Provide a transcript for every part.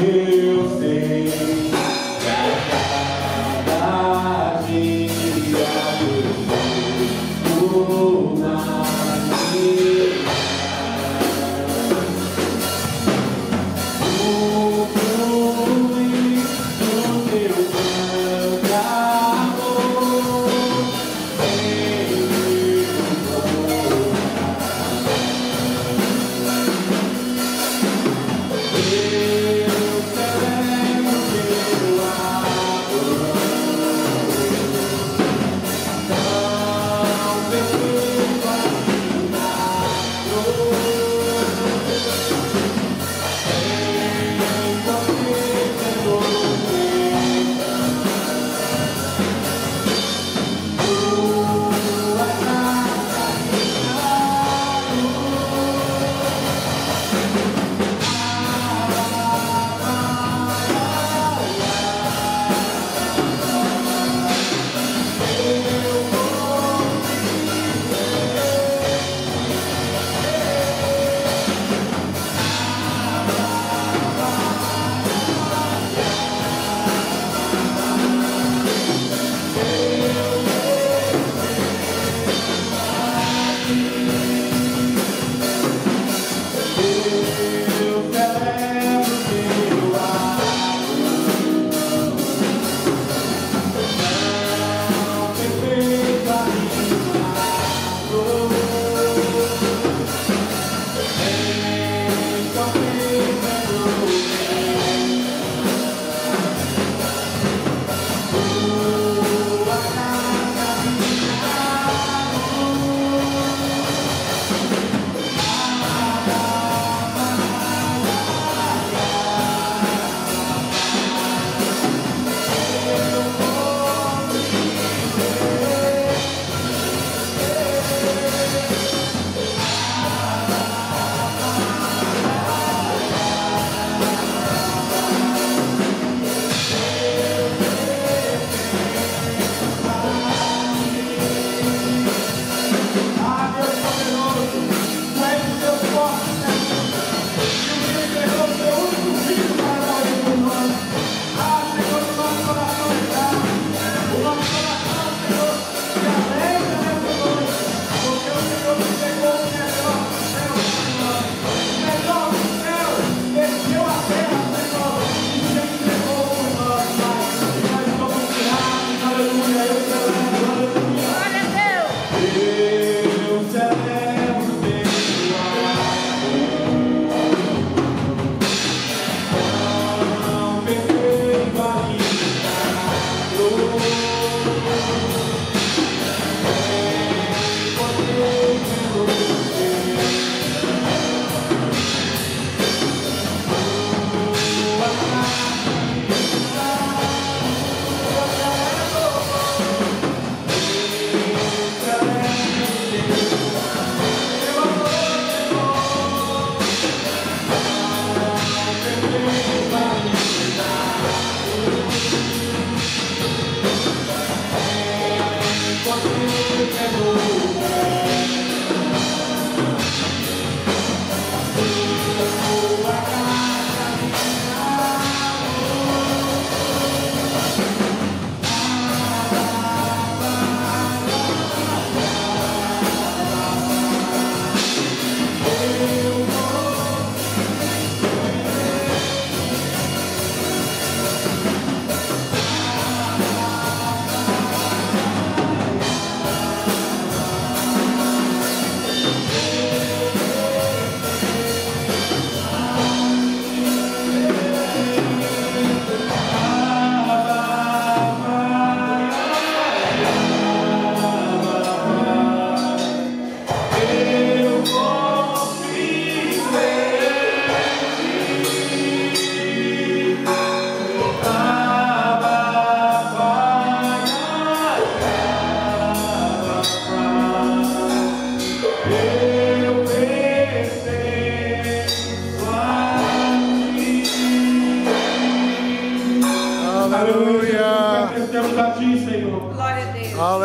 Amém. you.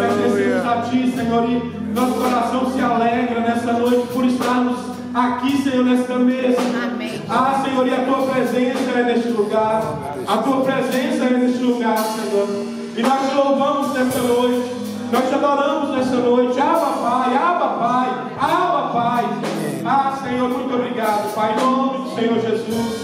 Pertencemos a Ti, Senhor, e nosso coração se alegra nessa noite por estarmos aqui, Senhor, nesta mesa. Amém. Ah, Senhor, e a Tua presença é neste lugar. A Tua presença é neste lugar, Senhor. E nós te louvamos nesta noite. Nós te adoramos nesta noite. Aba, Pai, Aba, Pai, Aba, Pai. Ah, Senhor, muito obrigado, Pai. Em nome do Senhor Jesus.